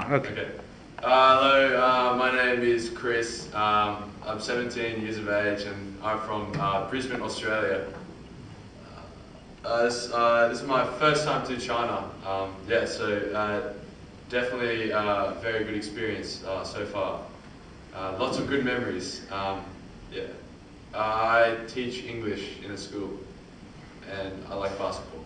Ah, okay. Okay. Uh, hello, uh, my name is Chris. Um, I'm 17 years of age and I'm from uh, Brisbane, Australia. Uh, uh, this, uh, this is my first time to China. Um, yeah, so definitely uh, very good experience so far. Lots of good memories. Um, yeah. I teach English in a school and I like basketball.